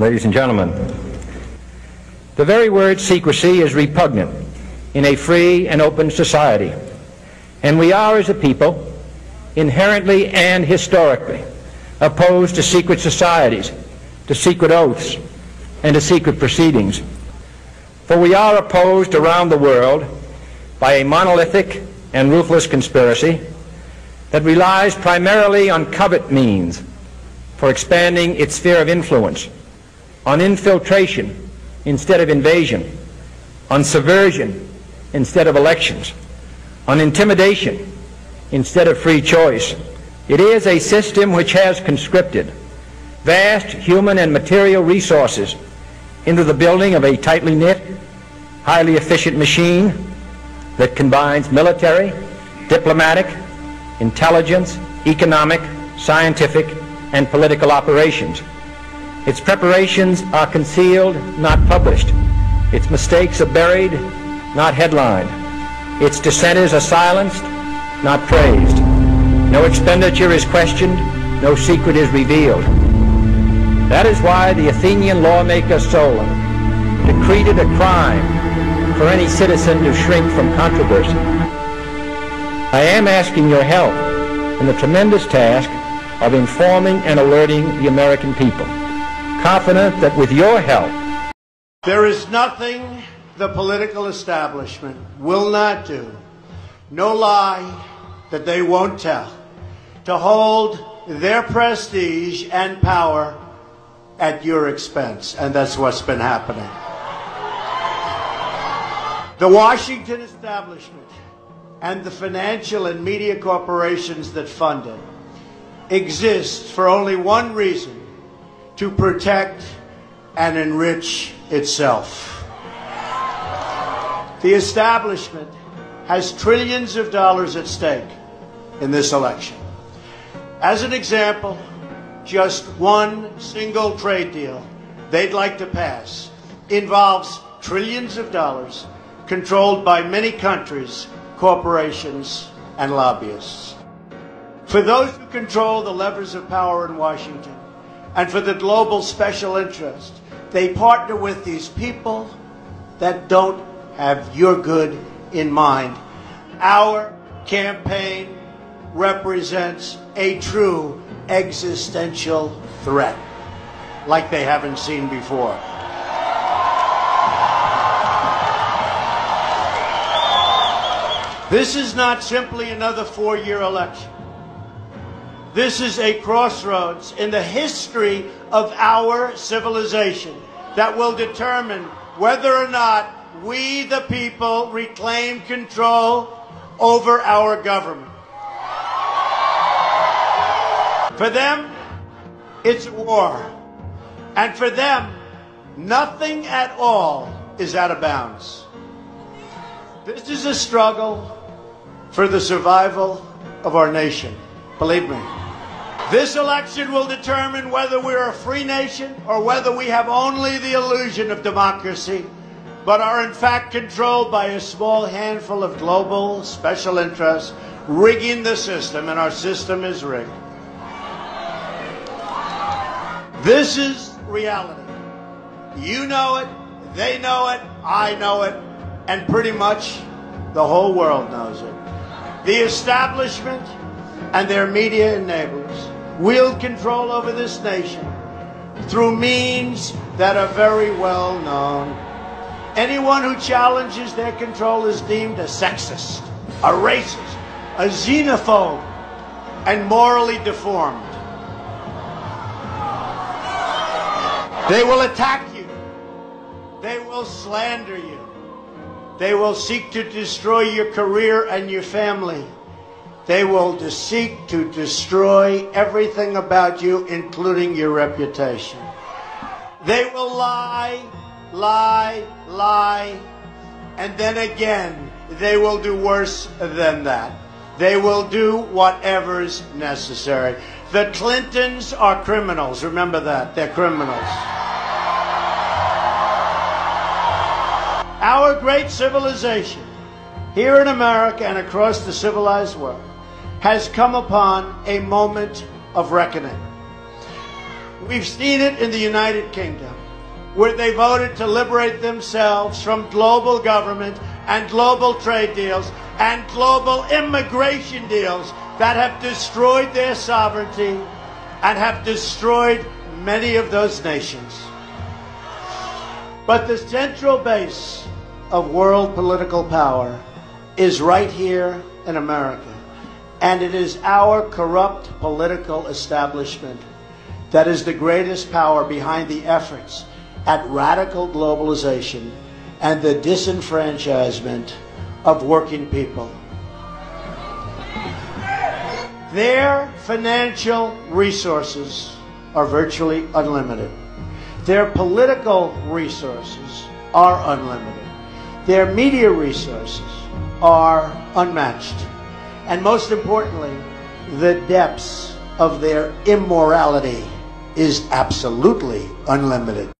Ladies and gentlemen, the very word secrecy is repugnant in a free and open society. And we are, as a people, inherently and historically opposed to secret societies, to secret oaths, and to secret proceedings. For we are opposed around the world by a monolithic and ruthless conspiracy that relies primarily on covert means for expanding its sphere of influence on infiltration instead of invasion, on subversion instead of elections, on intimidation instead of free choice. It is a system which has conscripted vast human and material resources into the building of a tightly knit, highly efficient machine that combines military, diplomatic, intelligence, economic, scientific, and political operations. Its preparations are concealed, not published. Its mistakes are buried, not headlined. Its dissenters are silenced, not praised. No expenditure is questioned, no secret is revealed. That is why the Athenian lawmaker Solon decreed it a crime for any citizen to shrink from controversy. I am asking your help in the tremendous task of informing and alerting the American people confident that with your help, there is nothing the political establishment will not do, no lie that they won't tell, to hold their prestige and power at your expense. And that's what's been happening. The Washington establishment and the financial and media corporations that fund it exist for only one reason to protect and enrich itself. The establishment has trillions of dollars at stake in this election. As an example, just one single trade deal they'd like to pass involves trillions of dollars controlled by many countries, corporations, and lobbyists. For those who control the levers of power in Washington, and for the global special interest. They partner with these people that don't have your good in mind. Our campaign represents a true existential threat like they haven't seen before. This is not simply another four year election. This is a crossroads in the history of our civilization that will determine whether or not we, the people, reclaim control over our government. For them, it's war. And for them, nothing at all is out of bounds. This is a struggle for the survival of our nation. Believe me. This election will determine whether we're a free nation or whether we have only the illusion of democracy, but are in fact controlled by a small handful of global special interests rigging the system, and our system is rigged. This is reality. You know it, they know it, I know it, and pretty much the whole world knows it. The establishment and their media enablers wield control over this nation through means that are very well known. Anyone who challenges their control is deemed a sexist, a racist, a xenophobe, and morally deformed. They will attack you. They will slander you. They will seek to destroy your career and your family. They will seek to destroy everything about you, including your reputation. They will lie, lie, lie, and then again, they will do worse than that. They will do whatever's necessary. The Clintons are criminals. Remember that. They're criminals. Our great civilization, here in America and across the civilized world, has come upon a moment of reckoning. We've seen it in the United Kingdom, where they voted to liberate themselves from global government and global trade deals and global immigration deals that have destroyed their sovereignty and have destroyed many of those nations. But the central base of world political power is right here in America. And it is our corrupt political establishment that is the greatest power behind the efforts at radical globalization and the disenfranchisement of working people. Their financial resources are virtually unlimited. Their political resources are unlimited. Their media resources are unmatched. And most importantly, the depths of their immorality is absolutely unlimited.